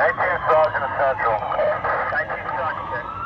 19 Sergeant Central. 19 Sergeant Central.